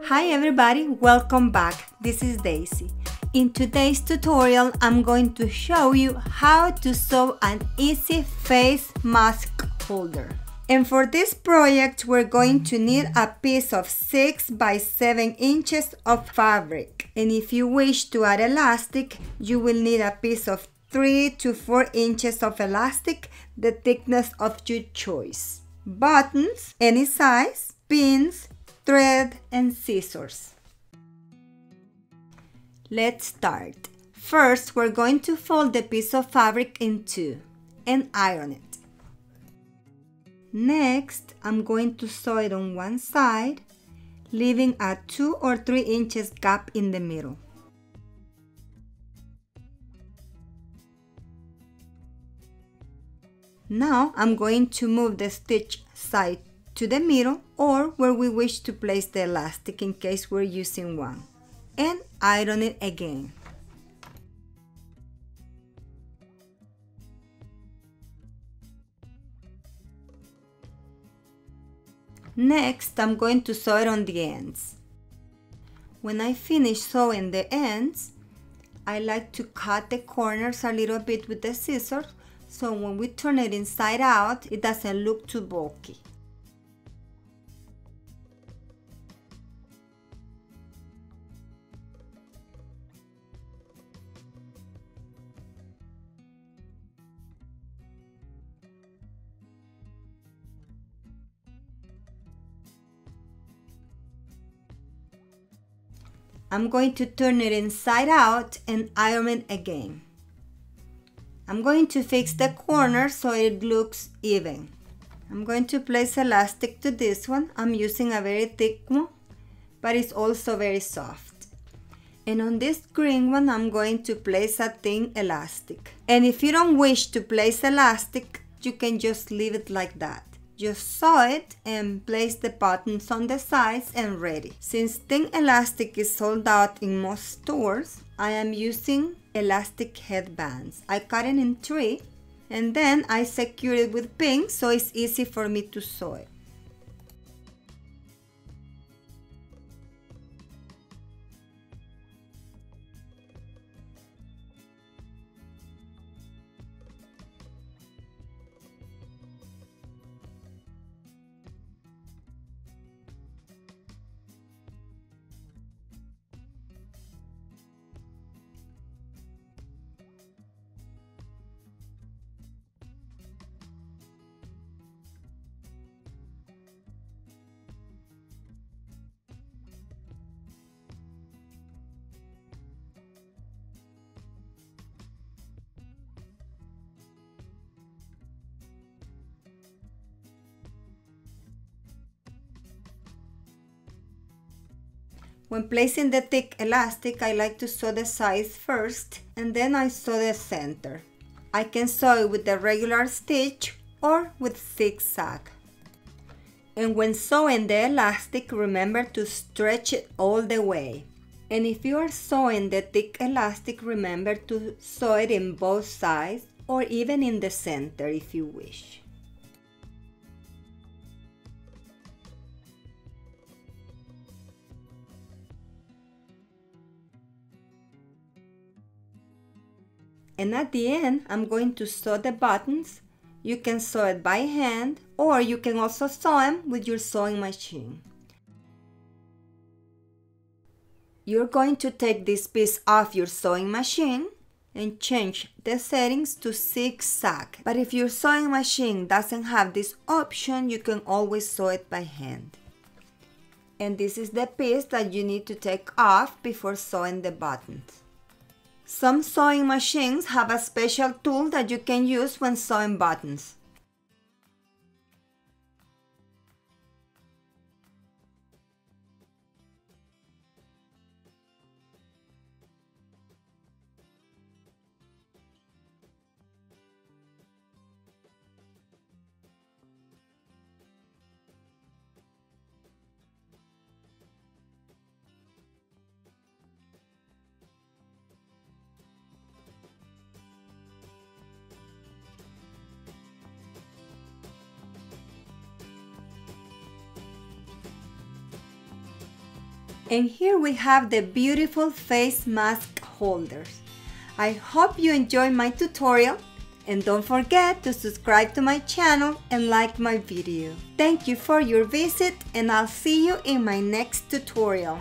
Hi everybody, welcome back. This is Daisy. In today's tutorial, I'm going to show you how to sew an easy face mask holder. And for this project, we're going to need a piece of 6 by 7 inches of fabric. And if you wish to add elastic, you will need a piece of 3 to 4 inches of elastic, the thickness of your choice. Buttons, any size, pins, thread, and scissors. Let's start. First, we're going to fold the piece of fabric in two and iron it. Next, I'm going to sew it on one side, leaving a 2 or 3 inches gap in the middle. Now I'm going to move the stitch side to the middle or where we wish to place the elastic in case we're using one and iron it again. Next, I'm going to sew it on the ends. When I finish sewing the ends, I like to cut the corners a little bit with the scissors so when we turn it inside out, it doesn't look too bulky. I'm going to turn it inside out and iron it again. I'm going to fix the corner so it looks even. I'm going to place elastic to this one. I'm using a very thick one, but it's also very soft. And on this green one, I'm going to place a thin elastic. And if you don't wish to place elastic, you can just leave it like that. Just sew it and place the buttons on the sides and ready. Since thin elastic is sold out in most stores, I am using elastic headbands. I cut it in three and then I secure it with pins so it's easy for me to sew it. When placing the thick elastic, I like to sew the sides first and then I sew the center. I can sew it with the regular stitch or with zigzag. And when sewing the elastic, remember to stretch it all the way. And if you are sewing the thick elastic, remember to sew it in both sides or even in the center if you wish. And at the end, I'm going to sew the buttons. You can sew it by hand or you can also sew them with your sewing machine. You're going to take this piece off your sewing machine and change the settings to zigzag. But if your sewing machine doesn't have this option, you can always sew it by hand. And this is the piece that you need to take off before sewing the buttons. Some sewing machines have a special tool that you can use when sewing buttons. And here we have the beautiful face mask holders. I hope you enjoyed my tutorial and don't forget to subscribe to my channel and like my video. Thank you for your visit and I'll see you in my next tutorial.